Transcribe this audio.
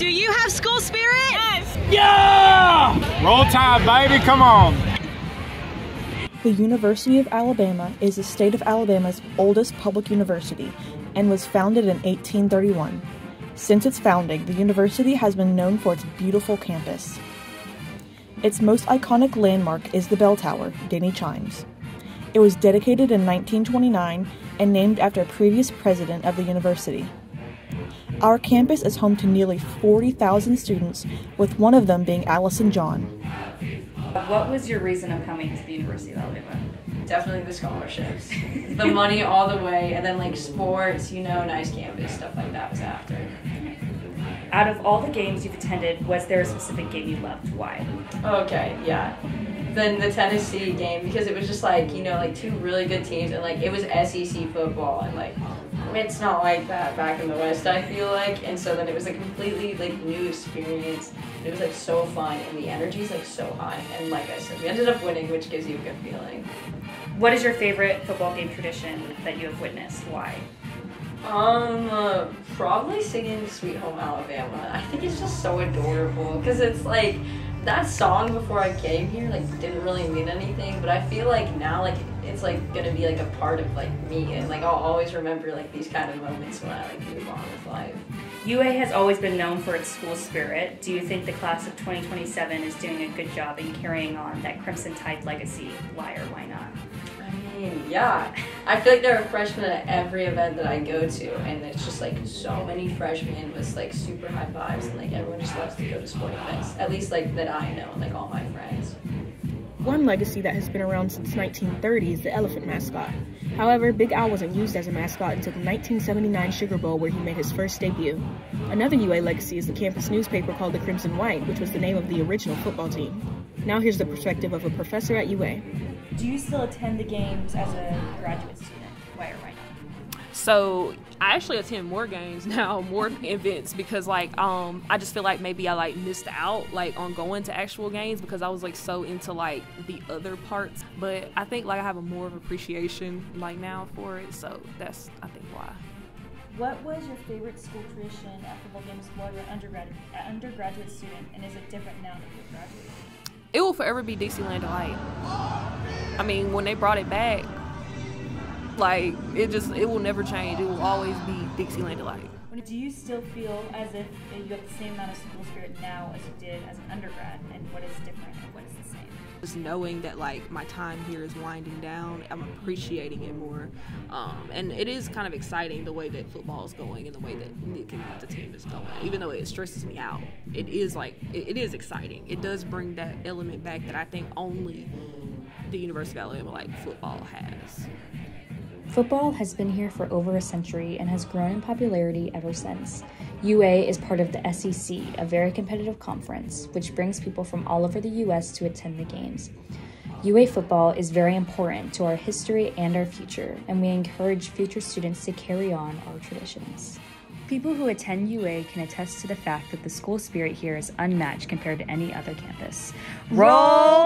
Do you have school spirit? Yes. Yeah! Roll Tide, baby, come on. The University of Alabama is the state of Alabama's oldest public university and was founded in 1831. Since its founding, the university has been known for its beautiful campus. Its most iconic landmark is the bell tower, Denny Chimes. It was dedicated in 1929 and named after a previous president of the university. Our campus is home to nearly 40,000 students, with one of them being Allison John. What was your reason of coming to the University of Alabama? Definitely the scholarships. the money all the way, and then like sports, you know, nice campus, stuff like that was after. Out of all the games you've attended, was there a specific game you loved? Why? Okay, yeah. Then the Tennessee game because it was just like you know like two really good teams and like it was SEC football and like it's not like that back in the West I feel like and so then it was a completely like new experience. It was like so fun and the energy is like so high and like I said we ended up winning which gives you a good feeling. What is your favorite football game tradition that you have witnessed? Why? Um, uh, probably singing "Sweet Home Alabama." I think it's just so adorable because it's like that song before I came here like didn't really mean anything, but I feel like now like it's like gonna be like a part of like me and like I'll always remember like these kind of moments when I like move on with life. UA has always been known for its school spirit. Do you think the class of 2027 is doing a good job in carrying on that Crimson Tide legacy? Why or why not? Yeah. I feel like there are freshmen at every event that I go to, and it's just like so many freshmen with like super high vibes, and like everyone just loves to go to sporting events. At least like that I know, like all my friends. One legacy that has been around since 1930 is the elephant mascot. However, Big Al wasn't used as a mascot until the 1979 Sugar Bowl where he made his first debut. Another UA legacy is the campus newspaper called the Crimson White, which was the name of the original football team. Now here's the perspective of a professor at UA. Do you still attend the games as a graduate So I actually attend more games now, more events because like um I just feel like maybe I like missed out like on going to actual games because I was like so into like the other parts. But I think like I have a more of appreciation like now for it. So that's I think why. What was your favorite school tradition at football games while you were undergraduate, undergraduate student, and is it different now that you're graduating? It will forever be DC Dixieland Delight. I mean, when they brought it back, like it just it will never change. It will always be Dixieland Delight. Do you still feel as if you have the same amount of school spirit now as you did as an undergrad, and what is different and what is the same? Just knowing that like my time here is winding down, I'm appreciating it more, um, and it is kind of exciting the way that football is going and the way that the team is going. Even though it stresses me out, it is like it, it is exciting. It does bring that element back that I think only the University of Alabama like football has. Football has been here for over a century and has grown in popularity ever since. UA is part of the SEC, a very competitive conference, which brings people from all over the US to attend the games. UA football is very important to our history and our future, and we encourage future students to carry on our traditions. People who attend UA can attest to the fact that the school spirit here is unmatched compared to any other campus. Roll!